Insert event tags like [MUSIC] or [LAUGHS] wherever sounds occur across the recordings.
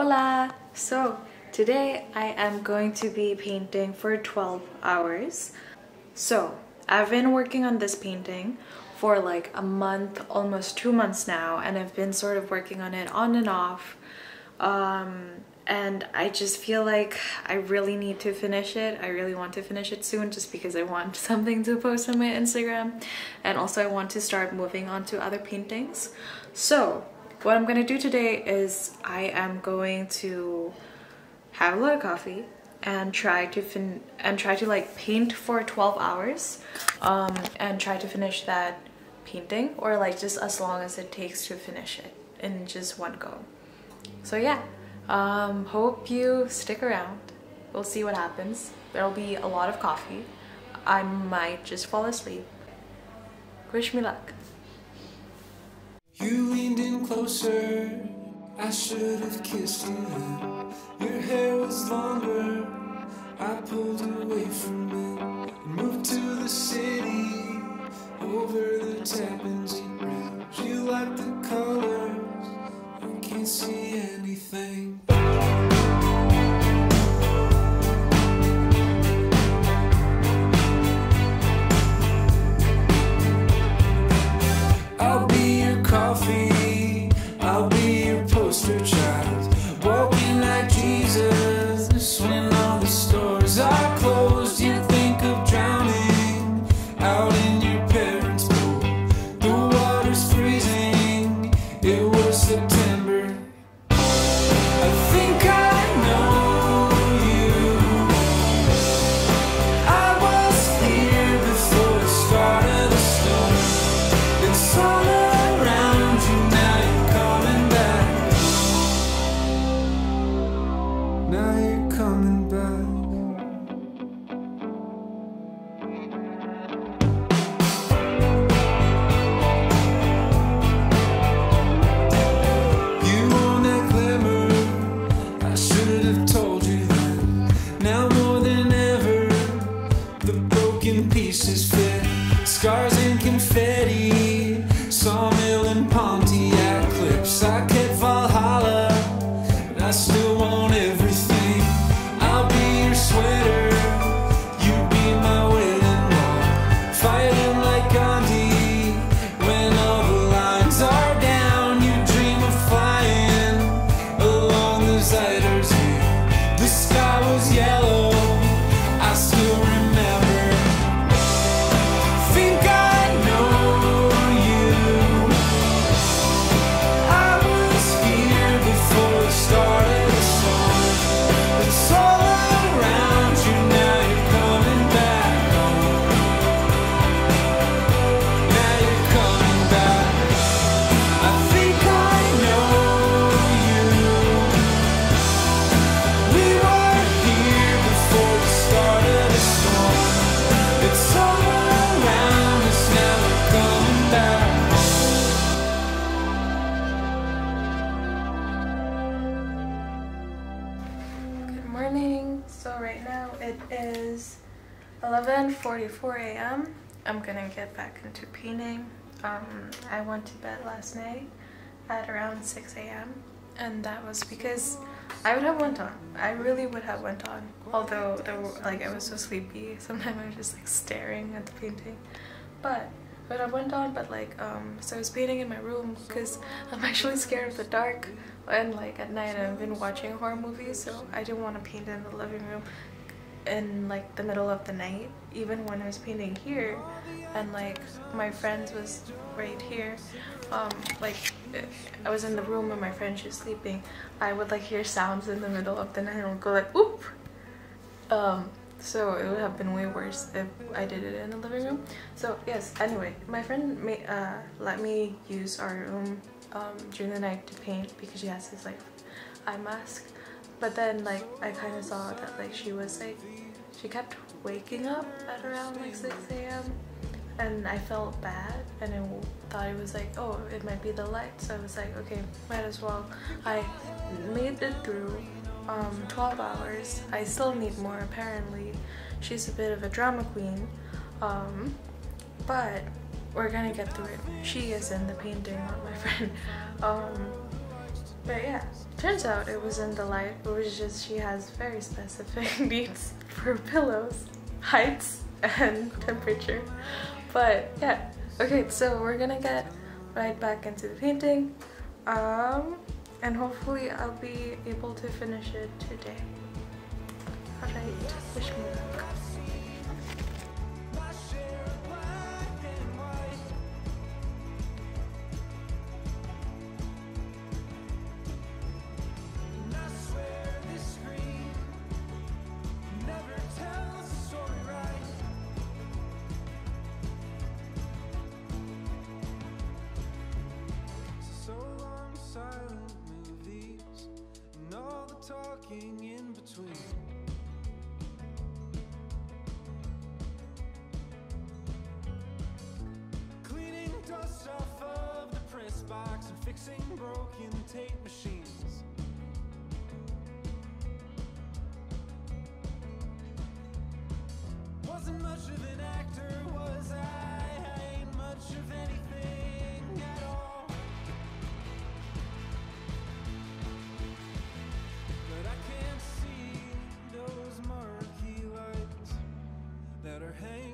Hola! So today I am going to be painting for 12 hours. So I've been working on this painting for like a month, almost two months now, and I've been sort of working on it on and off. Um, and I just feel like I really need to finish it. I really want to finish it soon just because I want [LAUGHS] something to post on my Instagram and also I want to start moving on to other paintings. So what I'm gonna do today is I am going to have a lot of coffee and try to fin and try to like paint for 12 hours um, and try to finish that painting or like just as long as it takes to finish it in just one go. So yeah, um, hope you stick around. We'll see what happens. There'll be a lot of coffee. I might just fall asleep. Wish me luck. You leaned in closer, I should have kissed you. Your hair was longer, I pulled away from it. And Moved to the city, over the Tappan Zee Bridge. You like the colors, Now you're coming back. 11:44 a.m. I'm gonna get back into painting. Um, I went to bed last night at around 6 a.m. and that was because I would have went on. I really would have went on. Although there were, like I was so sleepy, [LAUGHS] sometimes I was just like staring at the painting. But I went on. But like um, so I was painting in my room because I'm actually scared of the dark. And like at night I've been watching horror movies, so I didn't want to paint in the living room in like the middle of the night even when I was painting here and like my friends was right here. Um like I was in the room and my friend was sleeping. I would like hear sounds in the middle of the night and go like oop. Um so it would have been way worse if I did it in the living room. So yes anyway my friend may, uh, let me use our room um, during the night to paint because she has this like eye mask but then like I kind of saw that like she was like she kept waking up at around like 6 a.m. and I felt bad and I thought it was like oh it might be the light so I was like okay might as well. I made it through um, 12 hours. I still need more apparently. She's a bit of a drama queen um, but we're gonna get through it. She is in the painting not my [LAUGHS] friend. Um, But yeah, turns out it wasn't the light. It was just she has very specific [LAUGHS] needs for pillows, heights, and temperature. But yeah, okay, so we're gonna get right back into the painting. Um, and hopefully I'll be able to finish it today. Alright, wish me luck. Talking in between. Cleaning dust off of the press box and fixing broken tape machines. Wasn't much of an actor, was I? I ain't much of anything are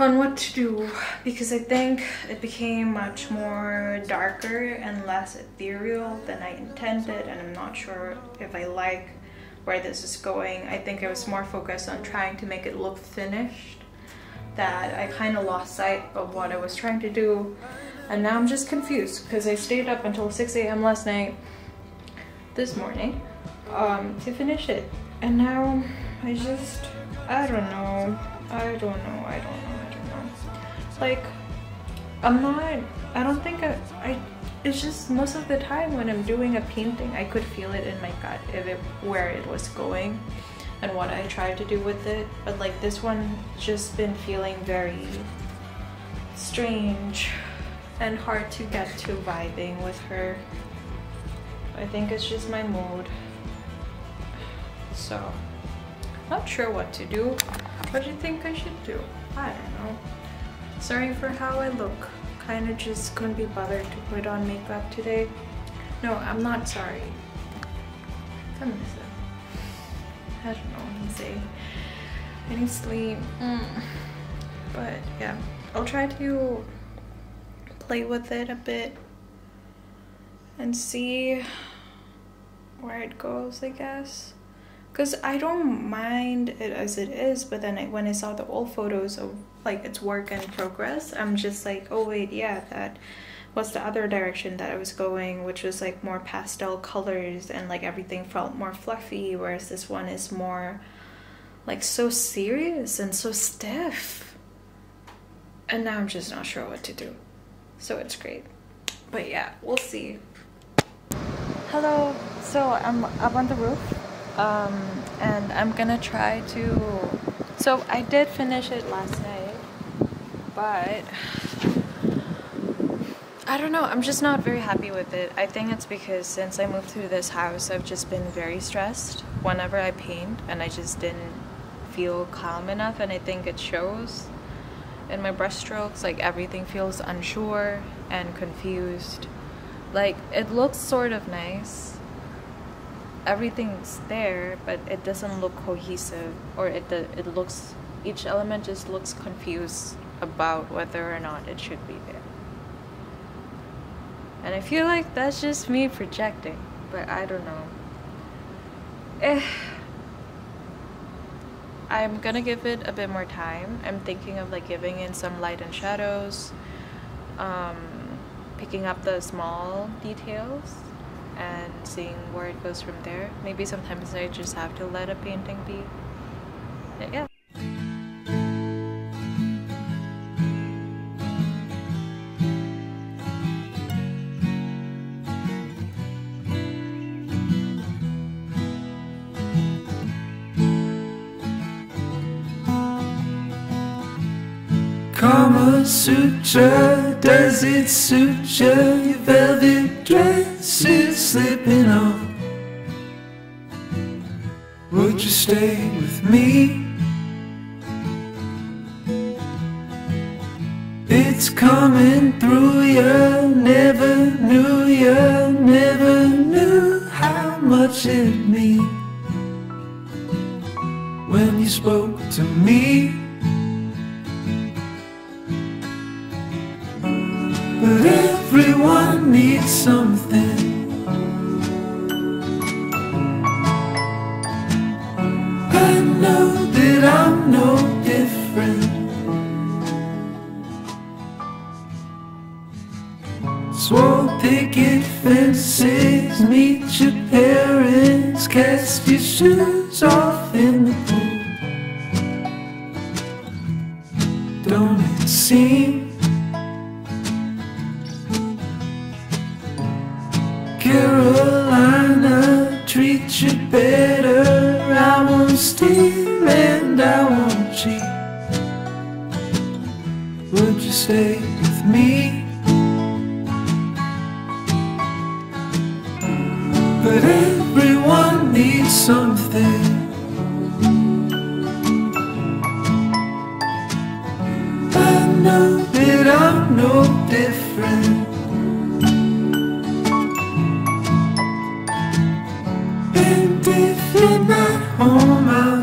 on what to do because I think it became much more darker and less ethereal than I intended and I'm not sure if I like where this is going. I think I was more focused on trying to make it look finished that I kind of lost sight of what I was trying to do and now I'm just confused because I stayed up until 6 a.m. last night this morning um, to finish it and now I just I don't know I don't know I don't know I don't know. Like I'm not I don't think I, I it's just most of the time when I'm doing a painting I could feel it in my gut if it where it was going and what I tried to do with it. But like this one just been feeling very strange and hard to get to vibing with her. I think it's just my mood. So not sure what to do what do you think I should do I don't know Sorry for how I look. Kind of just couldn't be bothered to put on makeup today. No, I'm not sorry. Feminism. I don't know what to say. I need sleep. Mm. But yeah, I'll try to play with it a bit and see where it goes, I guess. Because I don't mind it as it is, but then I, when I saw the old photos of like its work in progress, I'm just like, oh wait, yeah, that was the other direction that I was going, which was like more pastel colors and like everything felt more fluffy, whereas this one is more like so serious and so stiff. And now I'm just not sure what to do. So it's great. But yeah, we'll see. Hello, so I'm up on the roof um, and I'm gonna try to. So I did finish it last night, but I don't know. I'm just not very happy with it. I think it's because since I moved to this house, I've just been very stressed whenever I paint, and I just didn't feel calm enough, and I think it shows in my brushstrokes. Like everything feels unsure and confused. Like it looks sort of nice, everything's there but it doesn't look cohesive or it it looks each element just looks confused about whether or not it should be there and i feel like that's just me projecting but i don't know eh. I'm gonna give it a bit more time. I'm thinking of like giving in some light and shadows, um, picking up the small details and seeing where it goes from there. Maybe sometimes I just have to let a painting be. Yeah. Sutra, does it suit you? Your velvet dress is slipping off. Would you stay with me? It's coming through you, never knew you, never knew how much it meant when you spoke to me. But everyone needs something. I know that I'm no different. Swore picket fences, meet your parents, cast your shoes Would you stay with me? But everyone needs something. I know that I'm no different. And if you're not home, I'll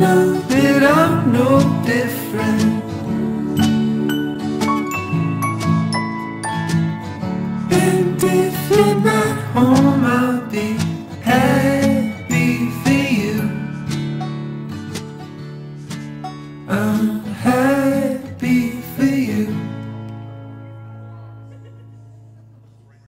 That I'm no different.